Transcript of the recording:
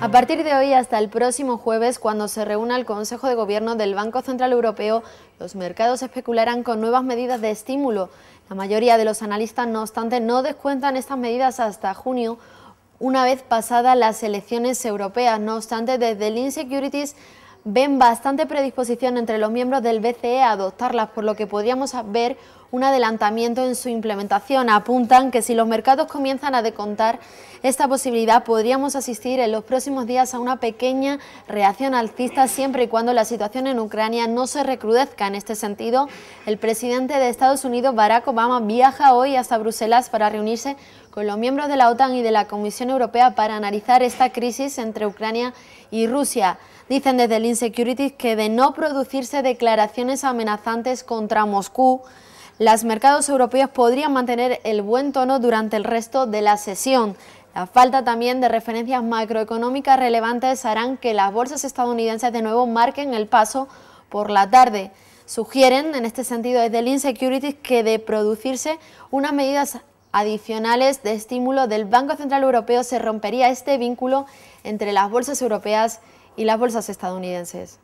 A partir de hoy hasta el próximo jueves, cuando se reúna el Consejo de Gobierno del Banco Central Europeo, los mercados especularán con nuevas medidas de estímulo. La mayoría de los analistas, no obstante, no descuentan estas medidas hasta junio, una vez pasadas las elecciones europeas. No obstante, desde el Insecurities ven bastante predisposición entre los miembros del BCE a adoptarlas, por lo que podríamos ver un adelantamiento en su implementación. Apuntan que si los mercados comienzan a decontar esta posibilidad, podríamos asistir en los próximos días a una pequeña reacción alcista siempre y cuando la situación en Ucrania no se recrudezca. En este sentido, el presidente de Estados Unidos, Barack Obama, viaja hoy hasta Bruselas para reunirse con los miembros de la OTAN y de la Comisión Europea para analizar esta crisis entre Ucrania y Rusia. Dicen desde el Insecurities que de no producirse declaraciones amenazantes contra Moscú, los mercados europeos podrían mantener el buen tono durante el resto de la sesión. La falta también de referencias macroeconómicas relevantes harán que las bolsas estadounidenses de nuevo marquen el paso por la tarde. Sugieren, en este sentido, desde el Insecurities que de producirse unas medidas adicionales de estímulo del Banco Central Europeo se rompería este vínculo entre las bolsas europeas y las bolsas estadounidenses.